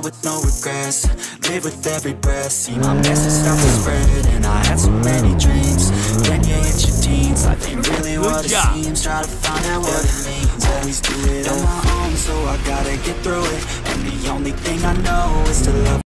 Die with no regrets. Live with every breath, see my message start to spread. And I had so many dreams. Then you hit your teens, life ain't really what it seems. Try to find out what it means. Always do it on my own, so I gotta get through it. And the only thing I know is to love.